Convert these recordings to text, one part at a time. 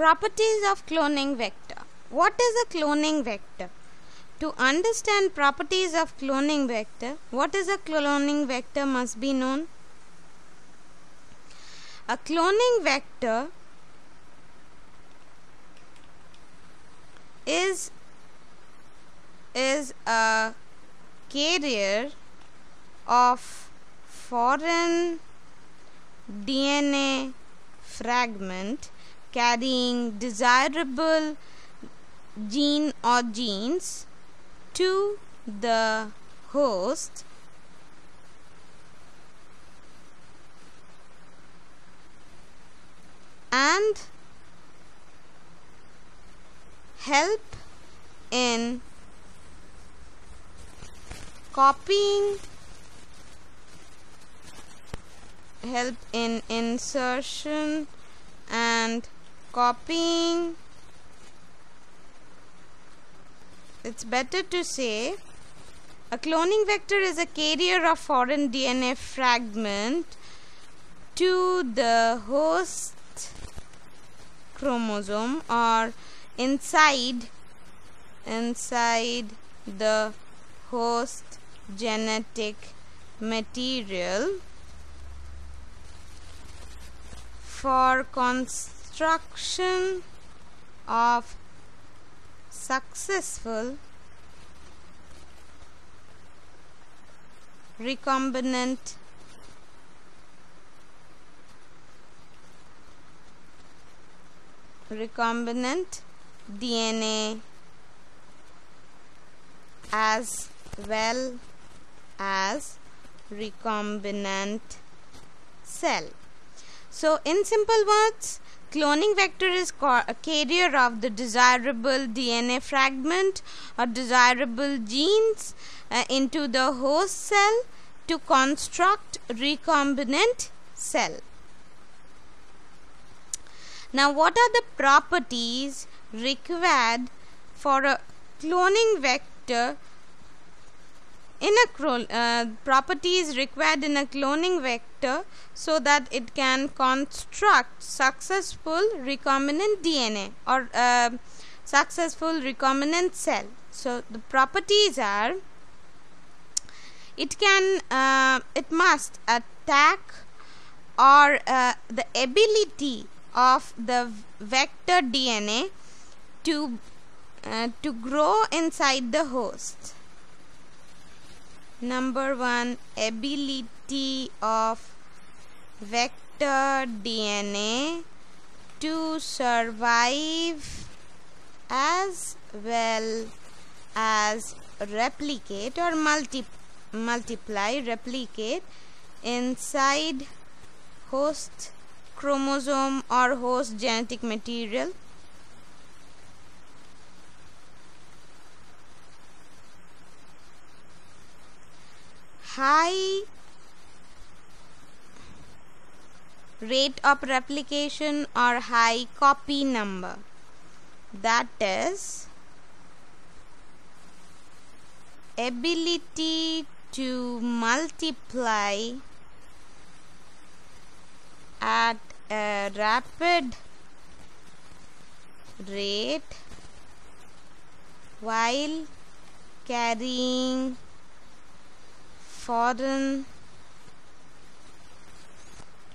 Properties of cloning vector. What is a cloning vector? To understand properties of cloning vector, what is a cloning vector must be known. A cloning vector is is a carrier of foreign DNA fragment carrying desirable gene or genes to the host. And help in copying help in insertion and copying. It's better to say a cloning vector is a carrier of foreign DNA fragment to the host chromosome or inside inside the host genetic material for construction of successful recombinant recombinant DNA as well as recombinant cell. So in simple words, cloning vector is a carrier of the desirable DNA fragment or desirable genes uh, into the host cell to construct recombinant cell. Now what are the properties required for a cloning vector in a uh, properties required in a cloning vector so that it can construct successful recombinant DNA or uh, successful recombinant cell. So the properties are it can uh, it must attack or uh, the ability of the vector DNA to uh, to grow inside the host number one ability of vector DNA to survive as well as replicate or multi multiply replicate inside host chromosome or host genetic material high rate of replication or high copy number. That is ability to multiply at a rapid rate while carrying foreign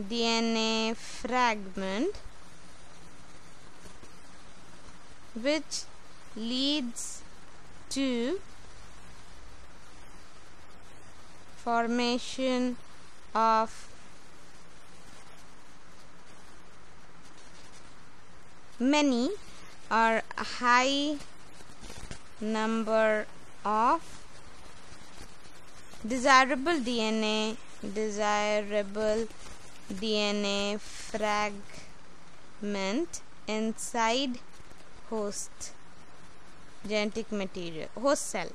DNA fragment which leads to formation of many or high number of desirable DNA desirable DNA fragment inside host genetic material host cell.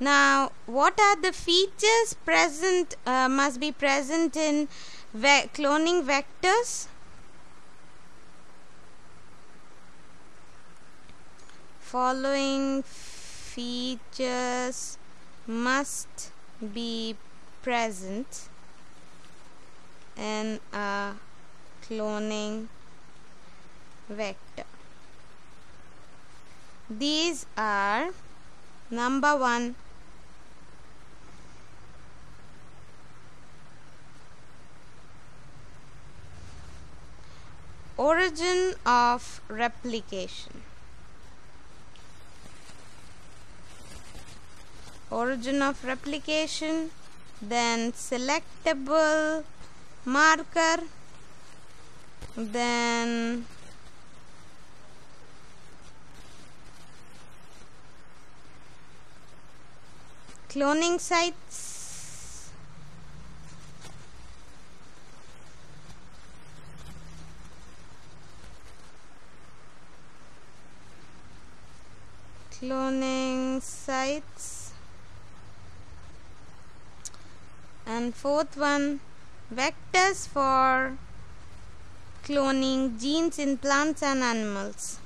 Now what are the features present uh, must be present in ve cloning vectors? Following features must be present. In a cloning vector. These are number 1 origin of replication origin of replication. Then selectable marker. Then cloning sites. Cloning sites and fourth one vectors for cloning genes in plants and animals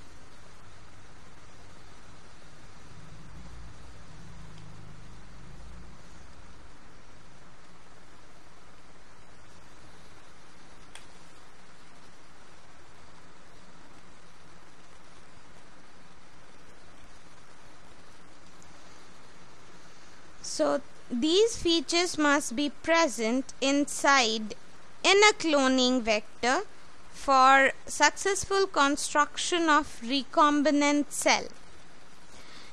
So these features must be present inside in a cloning vector for successful construction of recombinant cell.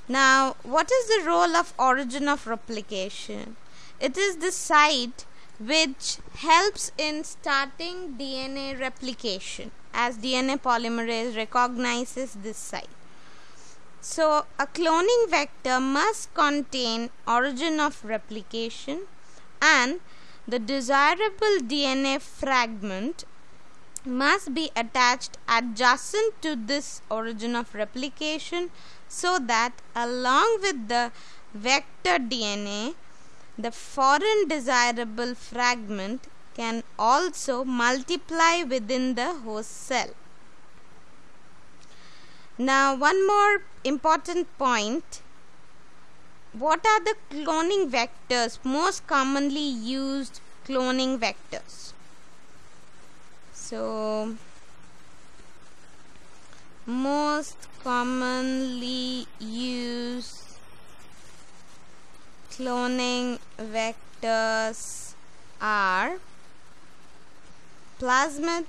Now, what is the role of origin of replication? It is the site which helps in starting DNA replication as DNA polymerase recognizes this site. So, a cloning vector must contain origin of replication and the desirable DNA fragment must be attached adjacent to this origin of replication so that along with the vector DNA the foreign desirable fragment can also multiply within the host cell. Now one more important point. What are the cloning vectors? Most commonly used cloning vectors. So most commonly used cloning vectors are plasmid.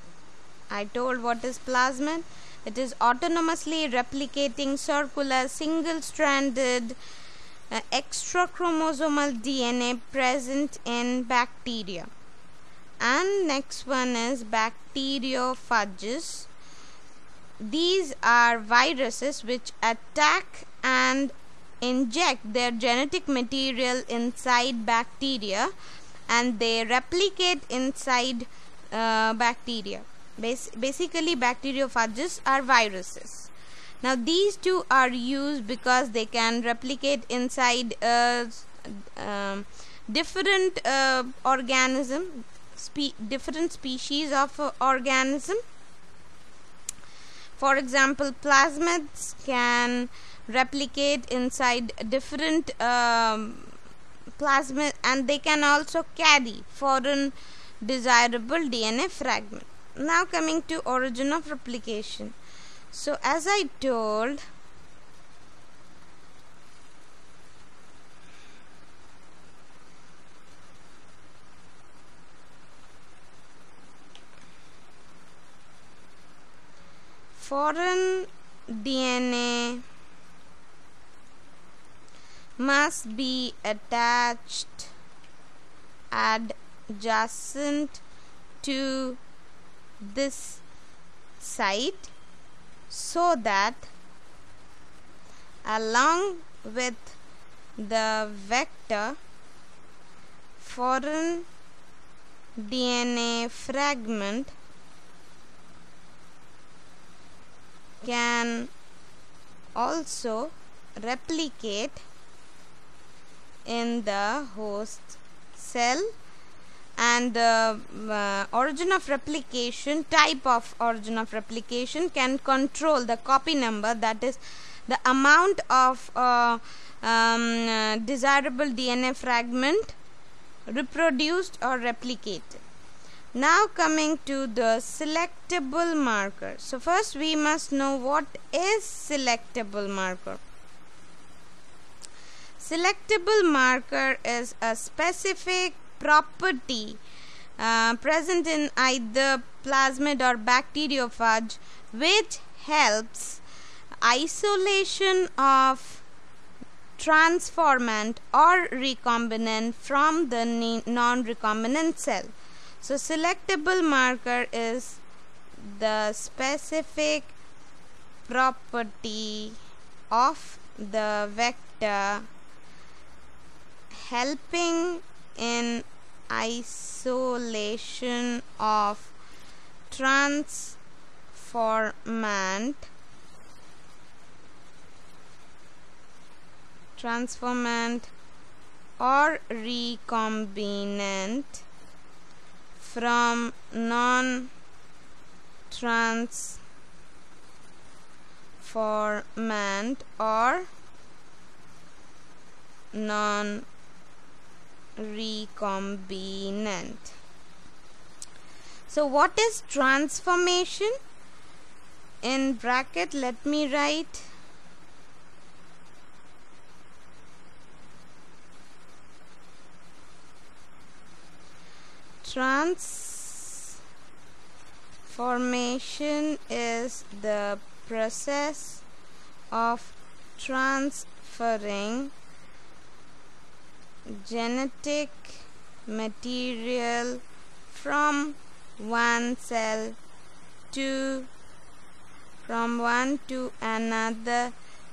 I told what is plasmid it is autonomously replicating circular single-stranded uh, extrachromosomal DNA present in bacteria. And next one is bacteriophages. These are viruses which attack and inject their genetic material inside bacteria and they replicate inside uh, bacteria. Bas basically bacteriophages are viruses. Now these two are used because they can replicate inside uh, different uh, organism, spe different species of uh, organism. For example, plasmids can replicate inside different um, plasmid and they can also carry foreign desirable DNA fragment now coming to origin of replication. So as I told foreign DNA must be attached adjacent to this site so that along with the vector foreign DNA fragment can also replicate in the host cell and the uh, origin of replication type of origin of replication can control the copy number that is the amount of uh, um, uh, desirable DNA fragment reproduced or replicated. Now coming to the selectable marker. So first we must know what is selectable marker. Selectable marker is a specific property uh, present in either plasmid or bacteriophage which helps isolation of transformant or recombinant from the non-recombinant cell. So selectable marker is the specific property of the vector helping in isolation of transformant transformant or recombinant from non transformant or non recombinant. So what is transformation? In bracket let me write transformation is the process of transferring genetic material from one cell to from one to another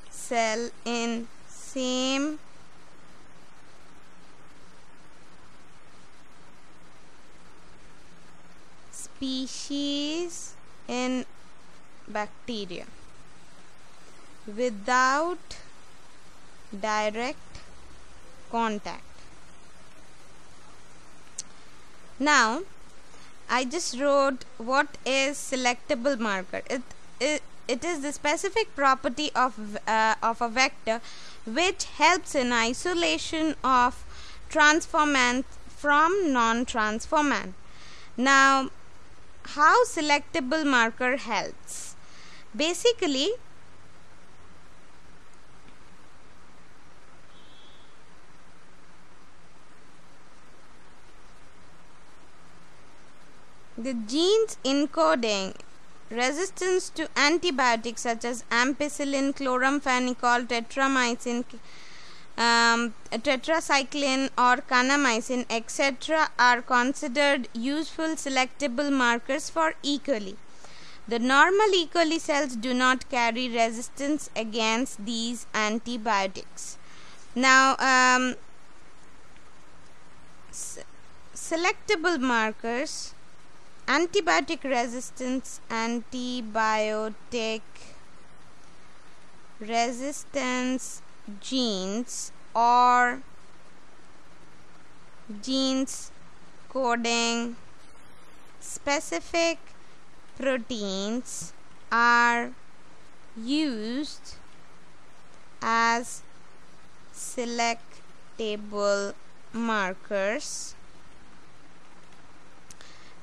cell in same species in bacteria. Without direct contact. Now, I just wrote what is selectable marker. It, it, it is the specific property of, uh, of a vector which helps in isolation of transformant from non-transformant. Now, how selectable marker helps? Basically, The genes encoding resistance to antibiotics such as ampicillin, chloramphenicol, tetramycin, um, tetracycline or kanamycin etc. are considered useful selectable markers for E. coli. The normal E. coli cells do not carry resistance against these antibiotics. Now, um, selectable markers antibiotic resistance antibiotic resistance genes or genes coding specific proteins are used as selectable markers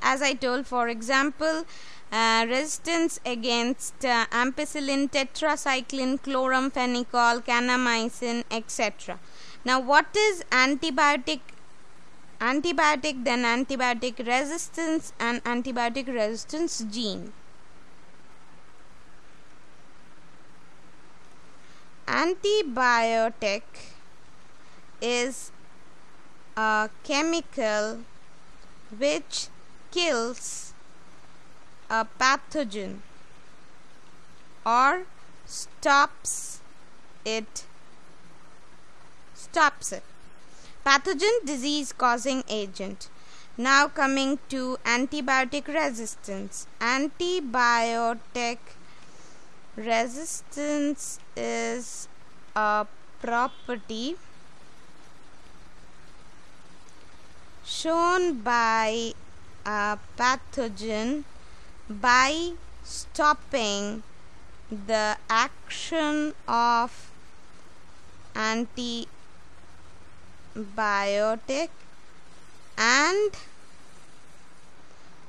as I told for example uh, resistance against uh, ampicillin, tetracycline, chloramphenicol, kanamycin, etc. Now what is antibiotic? Antibiotic then antibiotic resistance and antibiotic resistance gene. Antibiotic is a chemical which kills a pathogen or stops it stops it. Pathogen disease causing agent. Now coming to antibiotic resistance. Antibiotic resistance is a property shown by a pathogen by stopping the action of antibiotic and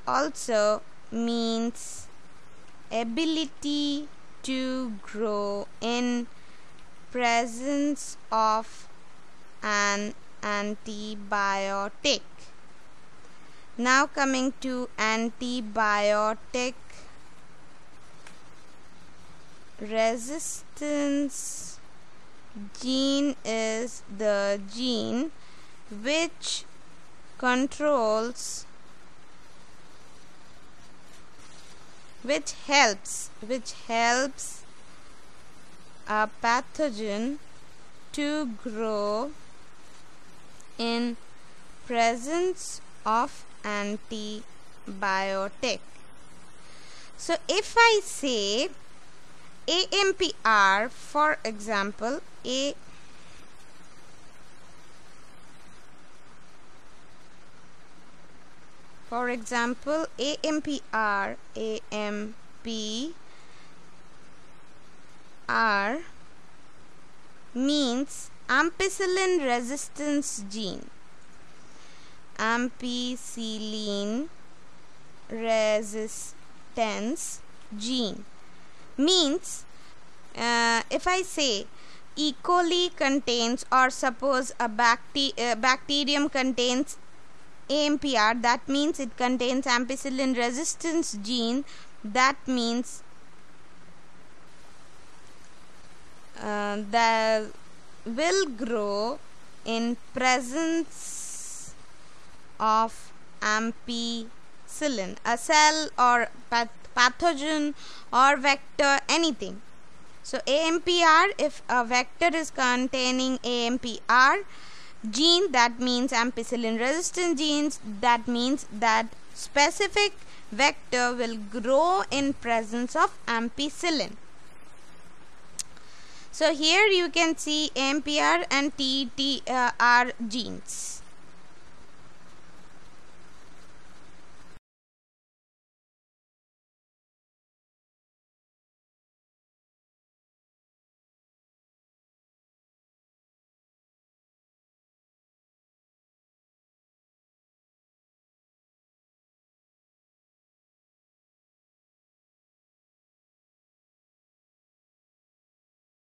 also means ability to grow in presence of an antibiotic now coming to antibiotic resistance. Gene is the gene which controls which helps which helps a pathogen to grow in presence of antibiotic. So if i say AMPR for example A for example AMPR AMPR means ampicillin resistance gene ampicillin resistance gene means uh, if I say E. coli contains or suppose a uh, bacterium contains AMPR that means it contains ampicillin resistance gene that means uh, that will grow in presence of ampicillin a cell or path pathogen or vector anything. So AMPR if a vector is containing AMPR gene that means ampicillin resistant genes that means that specific vector will grow in presence of ampicillin. So here you can see AMPR and TTR genes